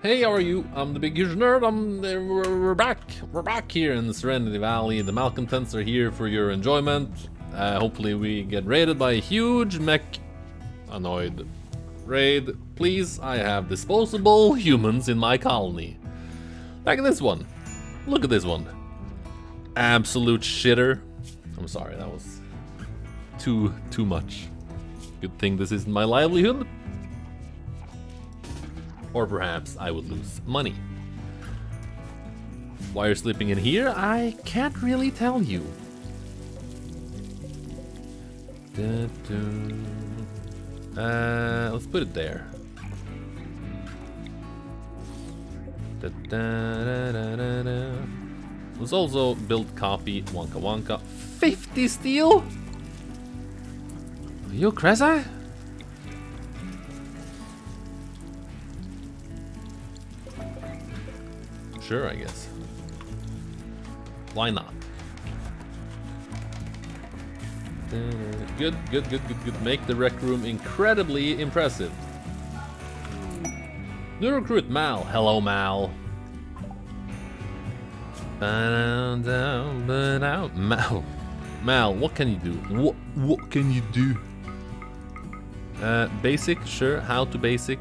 Hey, how are you? I'm the Big Huge Nerd. I'm we're, we're back. We're back here in the Serenity Valley. The malcontents are here for your enjoyment. Uh, hopefully, we get raided by a huge mech annoyed raid. Please, I have disposable humans in my colony. Like this one. Look at this one. Absolute shitter. I'm sorry, that was too too much. Good thing this isn't my livelihood. Or perhaps I would lose money. Why you're sleeping in here, I can't really tell you. Uh, let's put it there. Let's also build copy Wonka Wonka. 50 steel? Are you crazy? Sure, I guess. Why not? Good, good, good, good, good. Make the rec room incredibly impressive. New recruit Mal. Hello, Mal. Mal. Mal, what can you do? What what can you do? Uh, basic, sure. How to basic?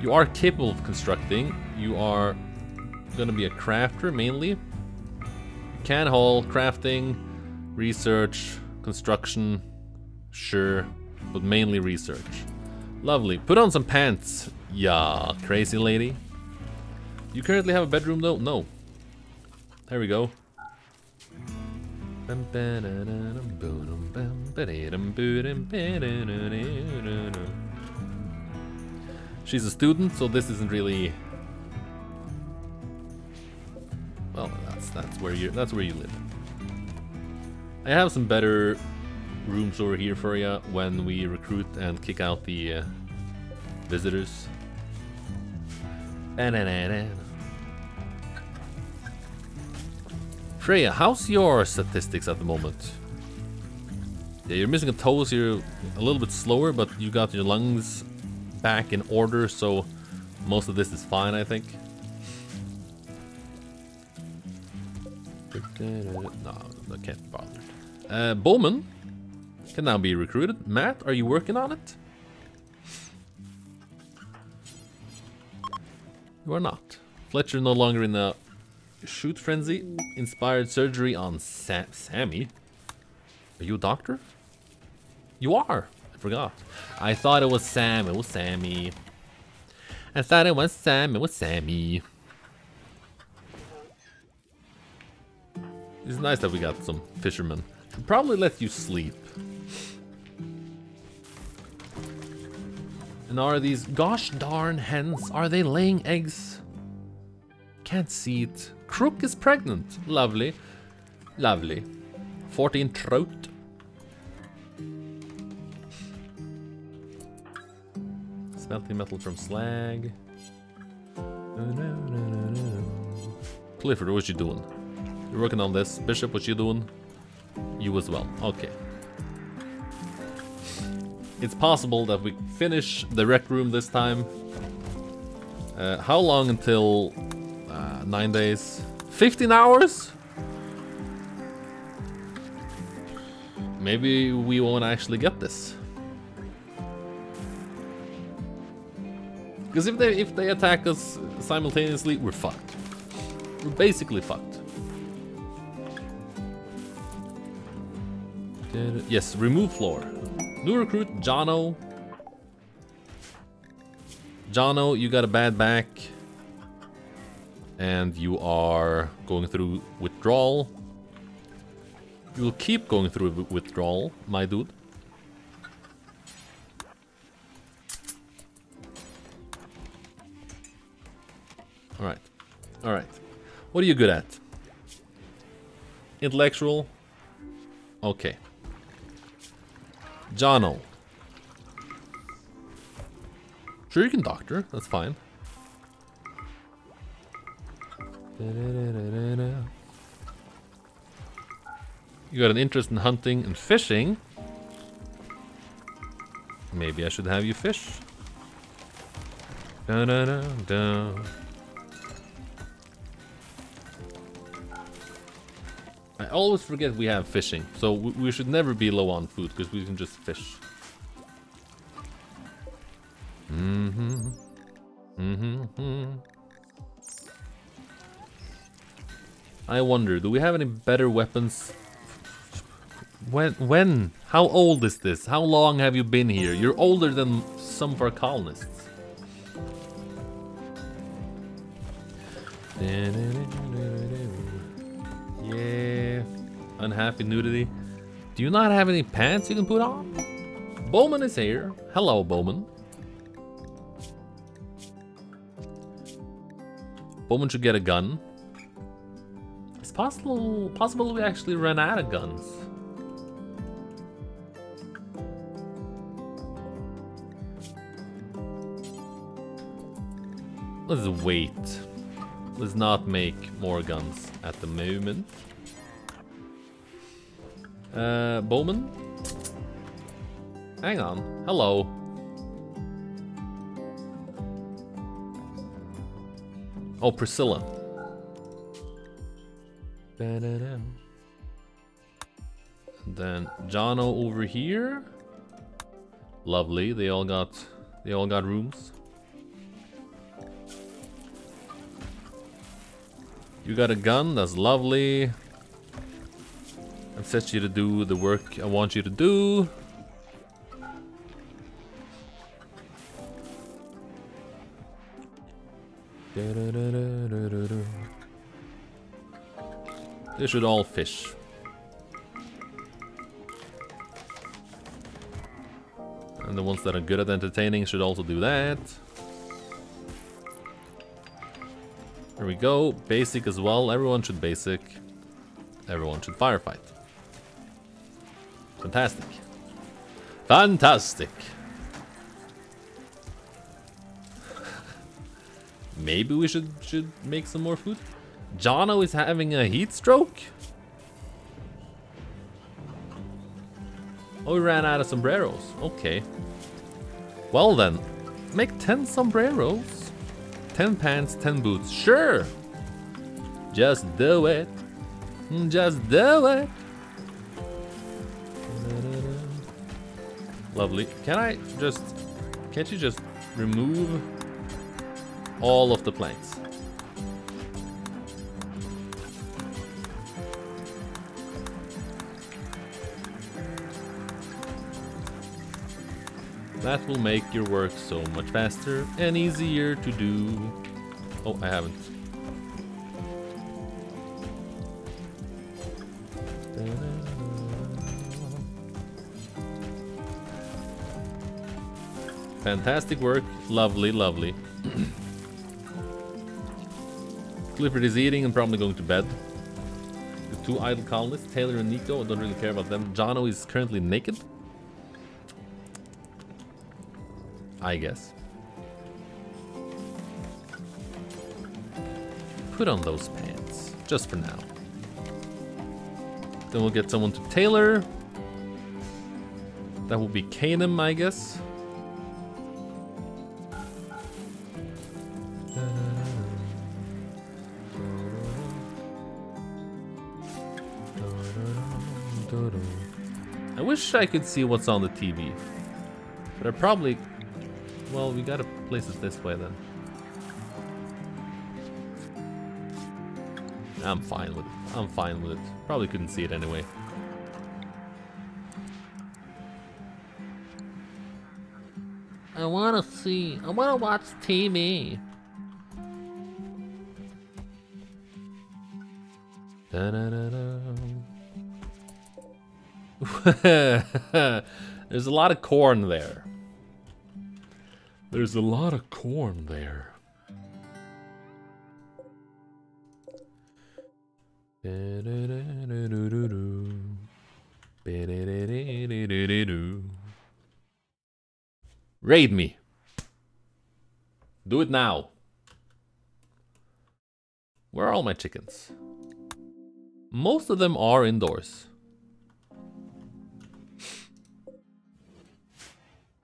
You are capable of constructing. You are gonna be a crafter mainly. Can haul, crafting, research, construction, sure, but mainly research. Lovely. Put on some pants, yeah, crazy lady. You currently have a bedroom though? No. There we go. She's a student, so this isn't really that's where you that's where you live. I have some better rooms over here for you when we recruit and kick out the uh, visitors. Freya, how's your statistics at the moment? Yeah, you're missing a toe, so you're a little bit slower, but you got your lungs back in order, so most of this is fine, I think. No, I can't bother. Uh, Bowman can now be recruited. Matt, are you working on it? You are not. Fletcher no longer in the shoot frenzy. Inspired surgery on Sa Sammy. Are you a doctor? You are. I forgot. I thought it was Sam. It was Sammy. I thought it was Sam. It was Sammy. It's nice that we got some fishermen. Should probably let you sleep. And are these gosh darn hens, are they laying eggs? Can't see it. Crook is pregnant. Lovely. Lovely. 14 trout. Smelting metal from slag. Clifford, what you doing? You're working on this. Bishop, what you doing? You as well. Okay. It's possible that we finish the rec room this time. Uh, how long until uh, nine days? 15 hours? Maybe we won't actually get this. Because if they if they attack us simultaneously, we're fucked. We're basically fucked. Yes, remove floor. New recruit, Jono. Jono, you got a bad back. And you are going through withdrawal. You will keep going through withdrawal, my dude. Alright. Alright. What are you good at? Intellectual? Okay. Jono. Sure, you can doctor. That's fine. You got an interest in hunting and fishing. Maybe I should have you fish. Da da da always forget we have fishing, so we, should never be low on food because we can just fish. Mm-hmm. Mm-hmm. I wonder, do we have any better weapons? When? When? How old is this? How long have you been here? You're older than some of our colonists. Unhappy nudity. Do you not have any pants you can put on? Bowman is here. Hello, Bowman. Bowman should get a gun. It's possible possible we actually ran out of guns. Let's wait. Let's not make more guns at the moment. Uh, Bowman? Hang on. Hello. Oh, Priscilla. And then Jono over here. Lovely. They all got they all got rooms. You got a gun, that's lovely. I've set you to do the work I want you to do. They should all fish. And the ones that are good at entertaining should also do that. There we go. Basic as well. Everyone should basic. Everyone should firefight. Fantastic. Fantastic. Maybe we should should make some more food. Jono is having a heat stroke. Oh, we ran out of sombreros. Okay. Well then, make 10 sombreros. 10 pants, 10 boots. Sure. Just do it. Just do it. Lovely. Can I just... Can't you just remove all of the planks? That will make your work so much faster and easier to do. Oh, I haven't. Fantastic work. Lovely, lovely. Clifford is eating and probably going to bed. The two idle colonists, Taylor and Nico, don't really care about them. Jono is currently naked. I guess. Put on those pants, just for now. Then we'll get someone to tailor. That will be Kanem, I guess. I wish I could see what's on the TV. But I probably well, we gotta place it this way then. I'm fine with it. I'm fine with it. Probably couldn't see it anyway. I wanna see. I wanna watch TV. Da -da -da There's a lot of corn there. There's a lot of corn there. Raid me. Do it now. Where are all my chickens? Most of them are indoors.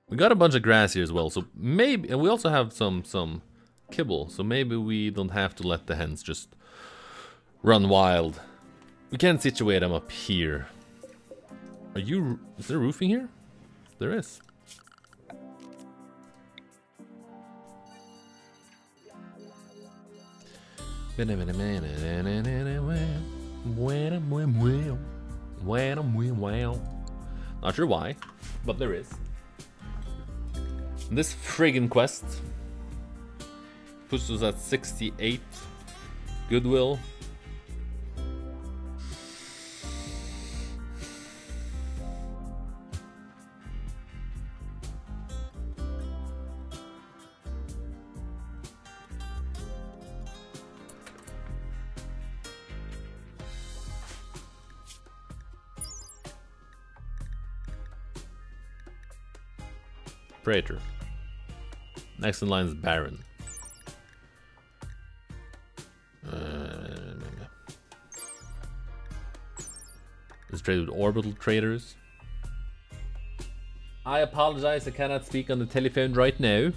We got a bunch of grass here as well, so maybe... And we also have some, some kibble, so maybe we don't have to let the hens just run wild. We can situate them up here. Are you... Is there roofing here? There is. Not sure why, but there is. This friggin' quest puts us at 68 goodwill. Praetor. Next in line is Baron. Uh, Let's trade with orbital traders. I apologize, I cannot speak on the telephone right now.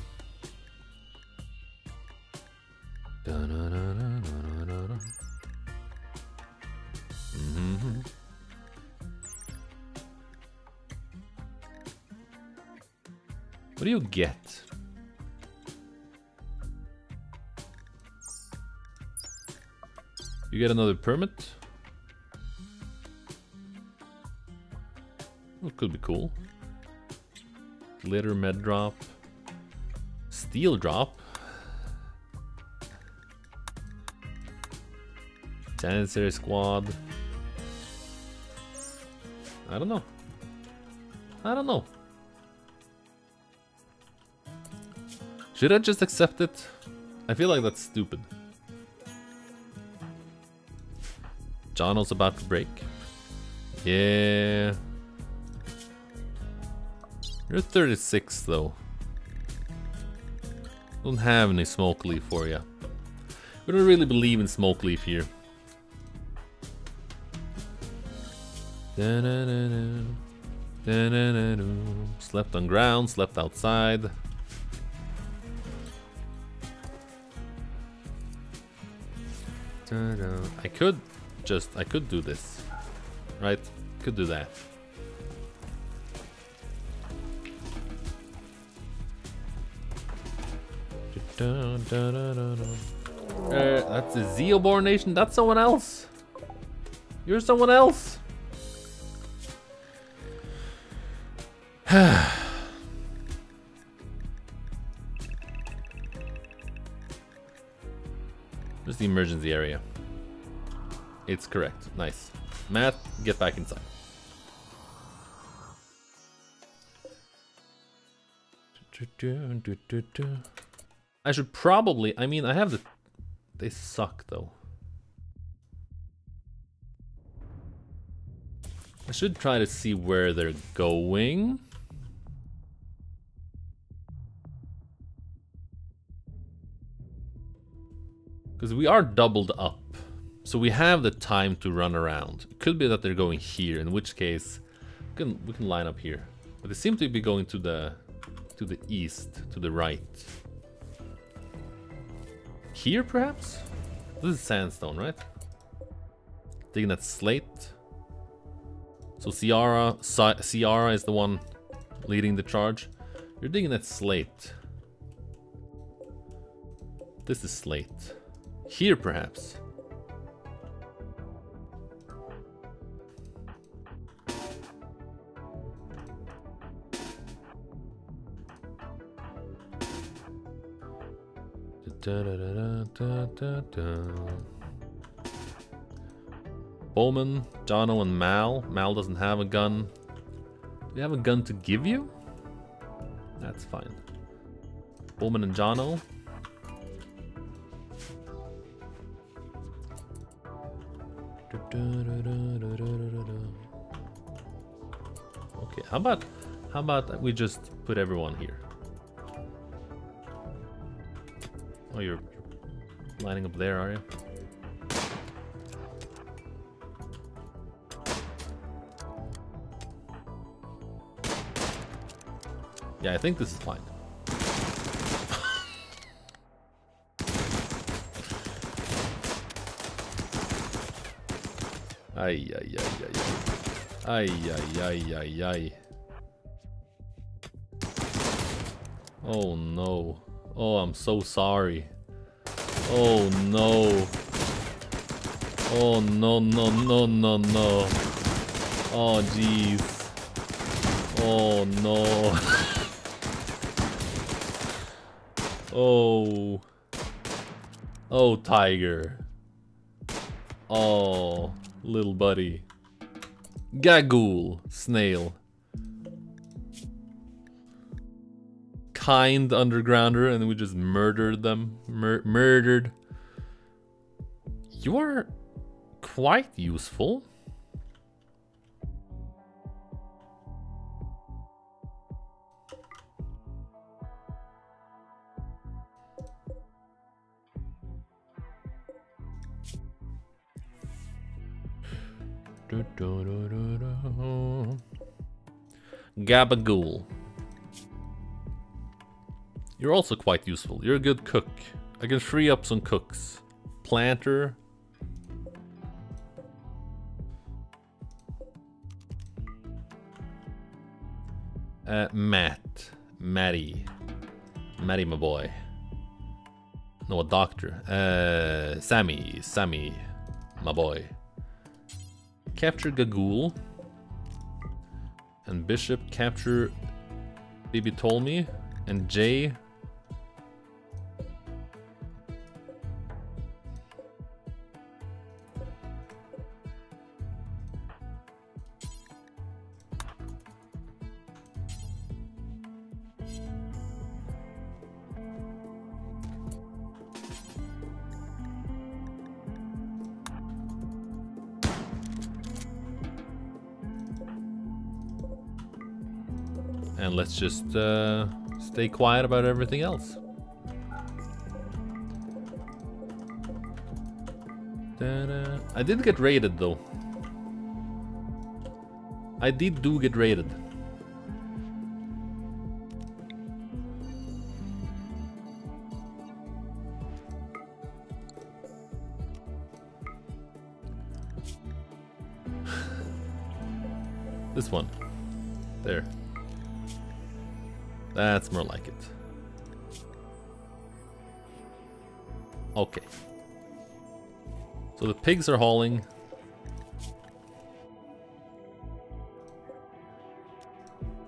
Mhm. What do you get? Get another permit? Well, could be cool. Glitter med drop. Steel drop. Janissary squad. I don't know. I don't know. Should I just accept it? I feel like that's stupid. Jono's about to break. Yeah. You're 36 though. Don't have any smoke leaf for you. We don't really believe in smoke leaf here. Da-na-na-na. Da-na-na-na. Slept on ground, slept outside. I could just, I could do this. Right? Could do that. Uh, that's a Zeoborn Nation. That's someone else. You're someone else. Just the emergency area. It's correct. Nice. Matt, get back inside. I should probably, I mean, I have the, they suck though. I should try to see where they're going. Because we are doubled up. So we have the time to run around. It could be that they're going here, in which case we can, we can line up here. But they seem to be going to the to the east, to the right. Here, perhaps? This is sandstone, right? Digging that slate. So Ciara, Ciara is the one leading the charge. You're digging that slate. This is slate. Here, perhaps. Da, da, da, Bowman, Jono, and Mal. Mal doesn't have a gun. Do you have a gun to give you? That's fine. Bowman and Jono. Okay, how about how about we just put everyone here? Oh, you're lining up there, are you? Yeah, I think this is fine. ay, ay, ay, ay, ay. Ay, ay, ay, ay, ay. Oh no. Oh, I'm so sorry. Oh no. Oh no, no, no, no, no. Oh jeez. Oh no. oh. Oh, tiger. Oh, little buddy. Gagool, snail. Kind undergrounder, and we just murdered them. Mur murdered. You are quite useful. Gabagool. You're also quite useful. You're a good cook. I can free up some cooks. Planter. Uh, Matt. Matty. Matty, my boy. No, a doctor. Uh, Sammy. Sammy, my boy. Capture Gagool. And Bishop capture Bibi told me. And Jay just uh, stay quiet about everything else. I did get raided though. I did do get raided. this one. There. That's more like it. Okay. So the pigs are hauling.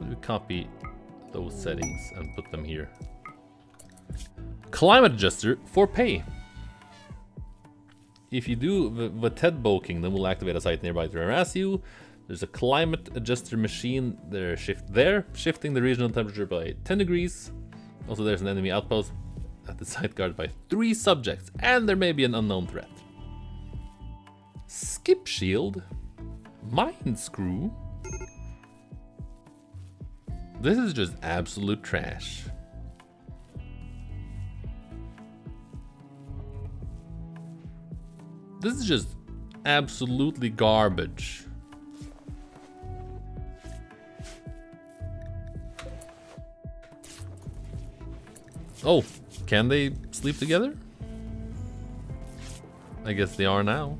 We copy those settings and put them here. Climate adjuster for pay. If you do the, the Tedbow Kingdom will activate a site nearby to harass you. There's a climate adjuster machine there, shift there, shifting the regional temperature by 10 degrees. Also there's an enemy outpost at the site guarded by three subjects, and there may be an unknown threat. Skip shield, mind screw. This is just absolute trash. This is just absolutely garbage. Oh, can they sleep together? I guess they are now.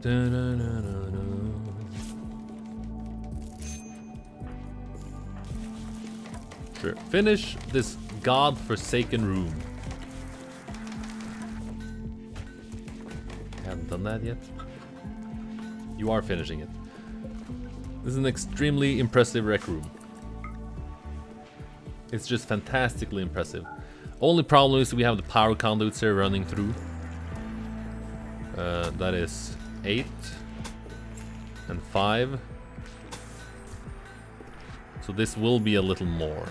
Da -da -da sure. Finish this god-forsaken room. Haven't done that yet. You are finishing it. This is an extremely impressive rec room. It's just fantastically impressive. Only problem is we have the power conduits here running through. Uh, that is 8 and 5. So this will be a little more.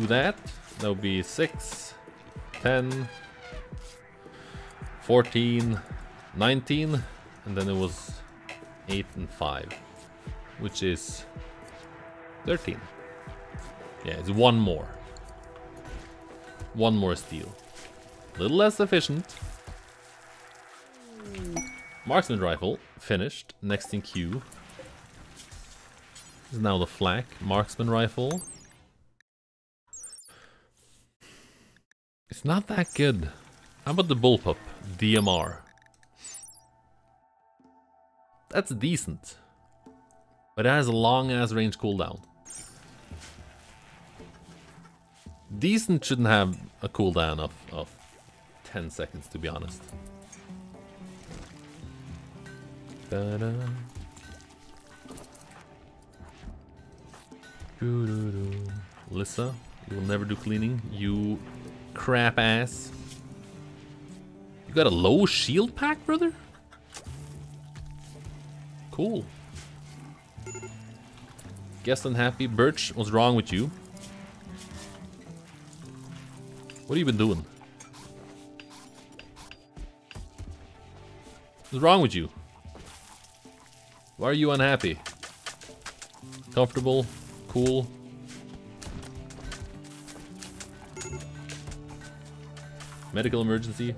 Do that. That would be 6, 10, 14, 19, and then it was 8 and 5. which is 13. Yeah, it's one more. One more steel. A little less efficient. Marksman rifle, finished. Next in queue. Is now the flak. Marksman rifle. It's not that good. How about the bullpup? DMR. That's decent. But it has a long ass range cooldown. Decent shouldn't have a cooldown of, of 10 seconds to be honest. Da-da. Lissa, you will never do cleaning, you crap ass. You got a low shield pack, brother? Cool. Guest unhappy. Birch, what's wrong with you? What have you been doing? What's wrong with you? Why are you unhappy? Comfortable? Cool? Medical emergency?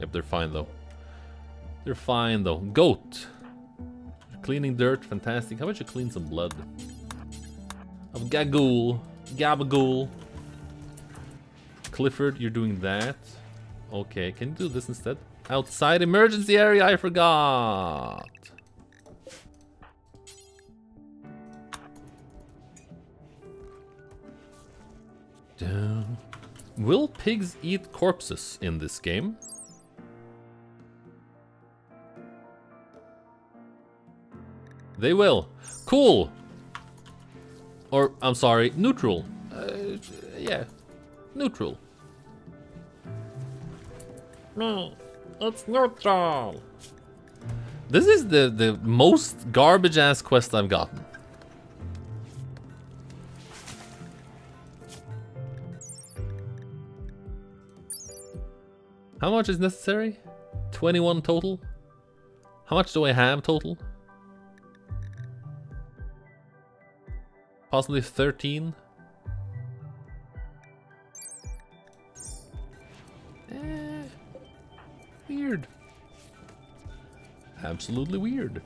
Yep, they're fine though. They're fine though. Goat! Cleaning dirt, fantastic. How about you clean some blood? Of Gagool. Gabagool. Clifford, you're doing that. Okay, can you do this instead? Outside emergency area, I forgot. Damn. Will pigs eat corpses in this game? They will. Cool. Or, I'm sorry, neutral. Uh, yeah, neutral. No. It's neutral. This is the, the most garbage ass quest I've gotten. How much is necessary? 21 total? How much do I have total? Possibly 13? Weird. Absolutely weird.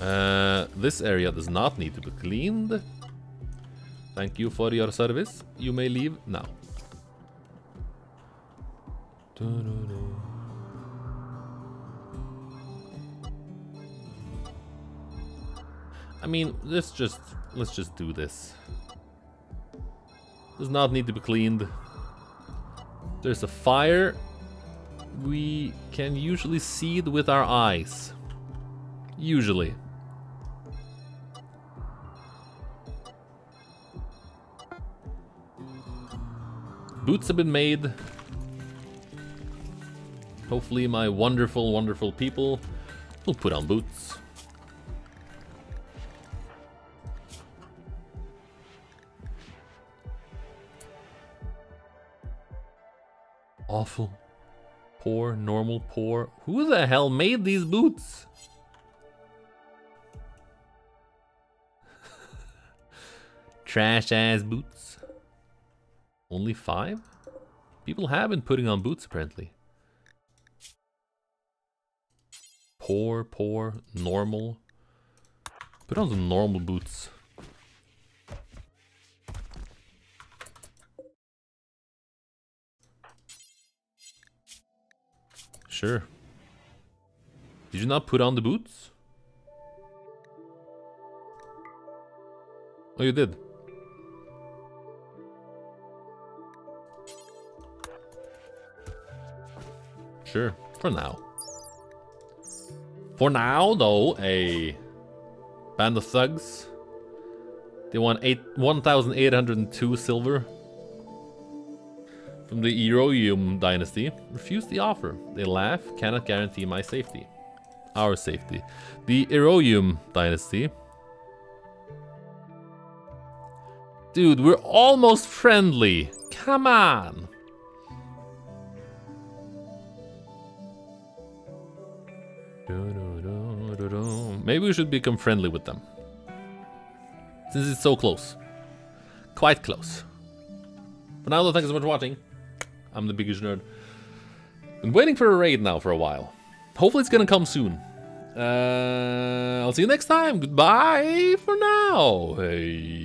Uh, this area does not need to be cleaned. Thank you for your service. You may leave now. I mean, let's just let's just do this. Does not need to be cleaned. There's a fire. We can usually see it with our eyes. Usually. Boots have been made. Hopefully my wonderful, wonderful people will put on boots. Awful. Poor, normal, poor. Who the hell made these boots? Trash ass boots. Only five? People have been putting on boots apparently. Poor, poor, normal. Put on some normal boots. Sure. Did you not put on the boots? Oh, you did. Sure, for now. For now, though, a band of thugs. They want eight 1,802 silver from the Eroium dynasty refused the offer. They laugh, cannot guarantee my safety. Our safety. The Eroium dynasty. Dude, we're almost friendly. Come on. Maybe we should become friendly with them. Since it's so close. Quite close. But now, though, thank you so much for watching. I'm the biggest nerd. Been waiting for a raid now for a while. Hopefully it's gonna come soon. Uh, I'll see you next time. Goodbye for now. Hey.